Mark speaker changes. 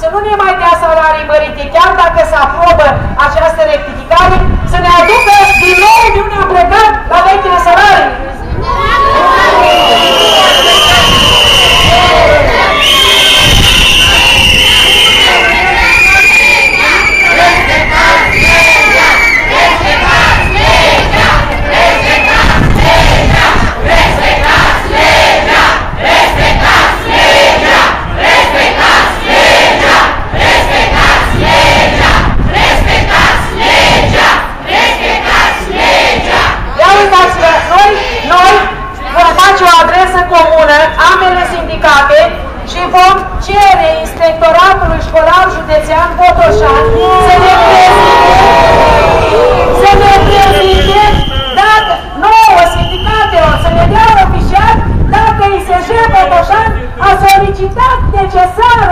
Speaker 1: să nu ne mai dea comună, ambele sindicate, și vom cere Inspectoratului Școlar Județean Botoșan să ne prezinte, să ne prezinte dacă nouă sindicatelor să ne dea oficial dacă ISJ Botoșan a solicitat necesarul